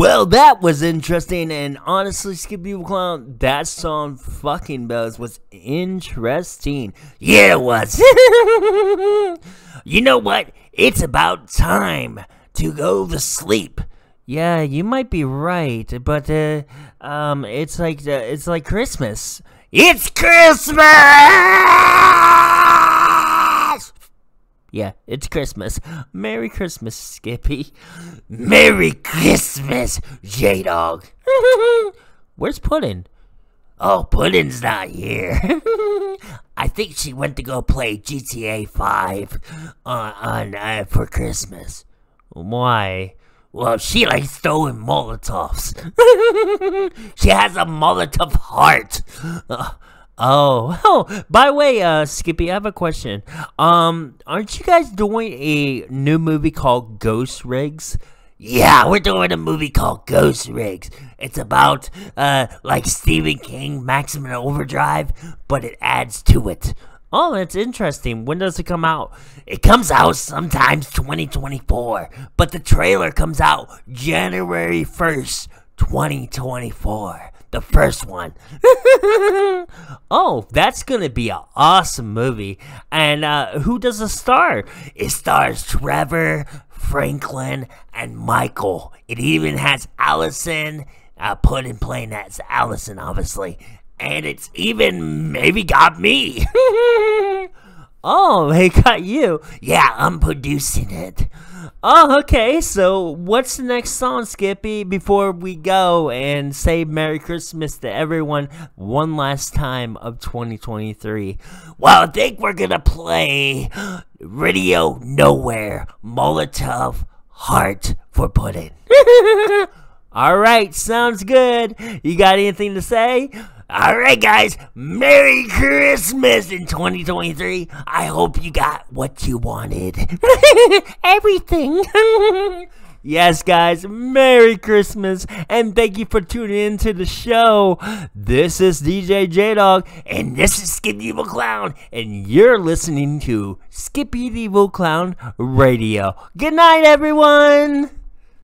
Well, that was interesting, and honestly, Skip Evil Clown, that song fucking bells was interesting. Yeah, it was. you know what? It's about time to go to sleep. Yeah, you might be right, but uh, um, it's like uh, it's like Christmas. It's Christmas. Yeah, it's Christmas. Merry Christmas, Skippy. Merry Christmas, Jaydog. Where's Puddin'? Oh, Puddin's not here. I think she went to go play GTA 5 on, on uh, for Christmas. Why? Well, she likes throwing Molotovs. she has a Molotov heart. Uh, Oh, oh! By the way, uh, Skippy, I have a question. Um, aren't you guys doing a new movie called Ghost Rigs? Yeah, we're doing a movie called Ghost Rigs. It's about, uh, like Stephen King, Maximum Overdrive, but it adds to it. Oh, that's interesting. When does it come out? It comes out sometimes 2024, but the trailer comes out January 1st, 2024 the first one. oh, that's gonna be an awesome movie. And uh, who does it star? It stars Trevor, Franklin, and Michael. It even has Allison. Uh, Puddin playing as Allison, obviously. And it's even maybe got me. oh, they got you. Yeah, I'm producing it. Oh, okay. So, what's the next song, Skippy, before we go and say Merry Christmas to everyone one last time of 2023? Well, I think we're gonna play Radio Nowhere Molotov Heart for Puddin. All right, sounds good. You got anything to say? All right, guys, Merry Christmas in 2023. I hope you got what you wanted. Everything. yes, guys, Merry Christmas, and thank you for tuning in to the show. This is DJ Jaydog, and this is Skippy Evil Clown, and you're listening to Skippy Evil Clown Radio. Good night, everyone.